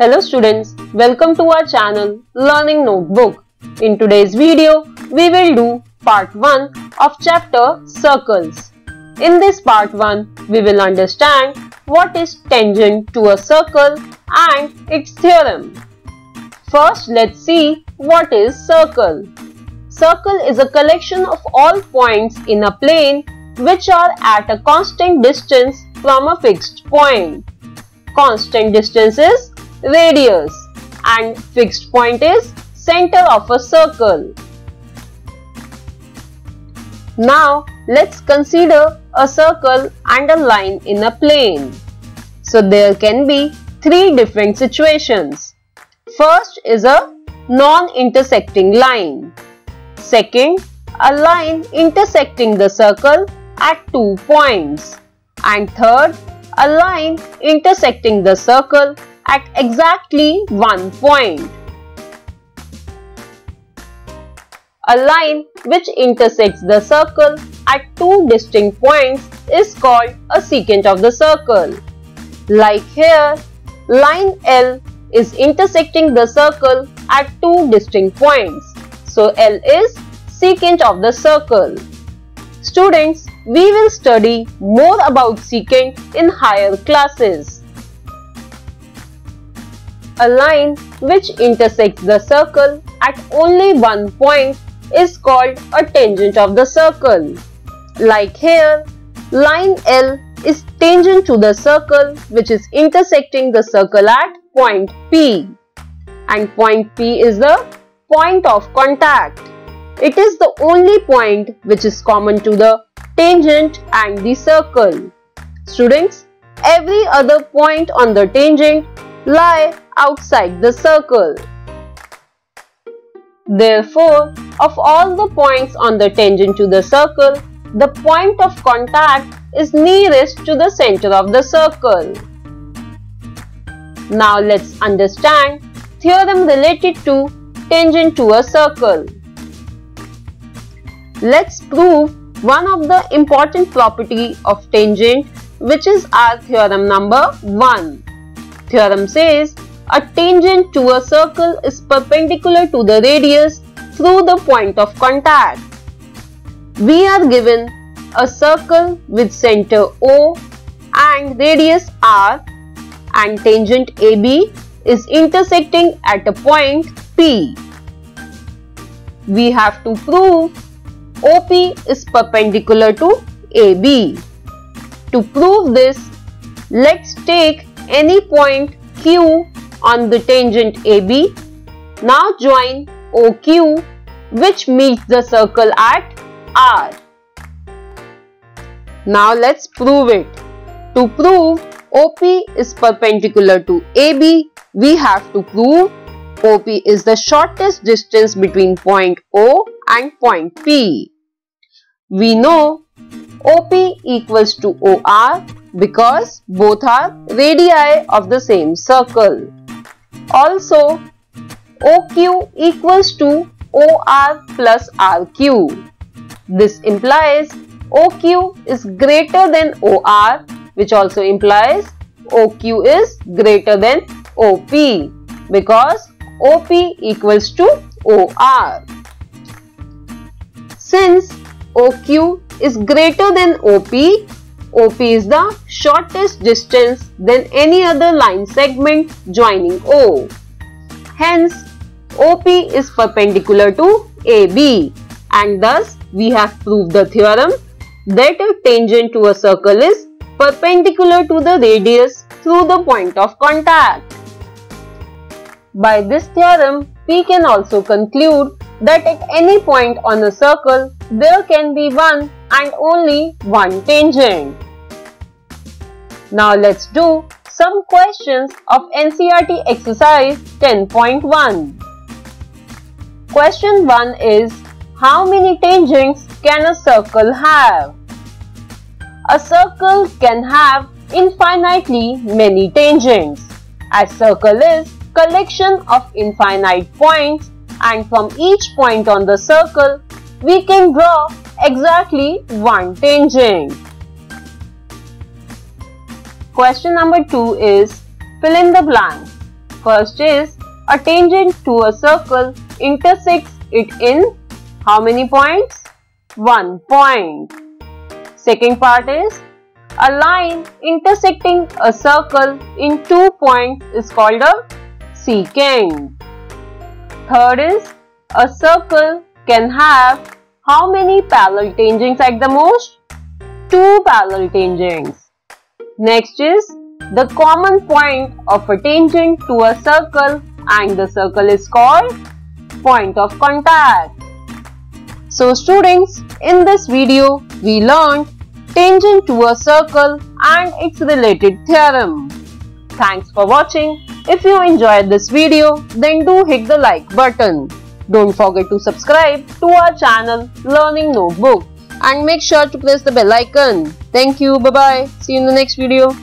Hello students, welcome to our channel Learning Notebook. In today's video, we will do part 1 of chapter Circles. In this part 1, we will understand what is tangent to a circle and its theorem. First, let's see what is circle. Circle is a collection of all points in a plane which are at a constant distance from a fixed point. Constant distance is radius and fixed point is center of a circle. Now let's consider a circle and a line in a plane. So there can be three different situations. First is a non-intersecting line. Second, a line intersecting the circle at two points. And third, a line intersecting the circle at exactly one point. A line which intersects the circle at two distinct points is called a secant of the circle. Like here, line L is intersecting the circle at two distinct points. So L is secant of the circle. Students, we will study more about secant in higher classes. A line which intersects the circle at only one point is called a tangent of the circle. Like here, line L is tangent to the circle which is intersecting the circle at point P. And point P is the point of contact. It is the only point which is common to the tangent and the circle. Students, every other point on the tangent lie outside the circle. Therefore, of all the points on the tangent to the circle, the point of contact is nearest to the center of the circle. Now let's understand theorem related to tangent to a circle. Let's prove one of the important property of tangent which is our theorem number 1. Theorem says a tangent to a circle is perpendicular to the radius through the point of contact. We are given a circle with center O and radius R and tangent AB is intersecting at a point P. We have to prove OP is perpendicular to AB. To prove this, let's take any point Q on the tangent AB. Now join OQ which meets the circle at R. Now let's prove it. To prove OP is perpendicular to AB, we have to prove OP is the shortest distance between point O and point P. We know OP equals to OR because both are radii of the same circle. Also, OQ equals to OR plus RQ. This implies OQ is greater than OR which also implies OQ is greater than OP because OP equals to OR. Since OQ is greater than OP, OP is the shortest distance than any other line segment joining O. Hence, OP is perpendicular to AB and thus we have proved the theorem that a tangent to a circle is perpendicular to the radius through the point of contact. By this theorem, we can also conclude that at any point on a circle, there can be one and only one tangent. Now let's do some questions of NCERT exercise 10.1. Question 1 is How many tangents can a circle have? A circle can have infinitely many tangents. A circle is collection of infinite points and from each point on the circle we can draw exactly one tangent. Question number 2 is fill in the blank. First is a tangent to a circle intersects it in how many points? 1 point. Second part is a line intersecting a circle in two points is called a secant. Third is a circle can have how many parallel tangents at the most? Two parallel tangents. Next is the common point of a tangent to a circle and the circle is called point of contact. So students, in this video, we learned tangent to a circle and its related theorem. Thanks for watching. If you enjoyed this video, then do hit the like button. Don't forget to subscribe to our channel Learning Notebook and make sure to press the bell icon. Thank you. Bye-bye. See you in the next video.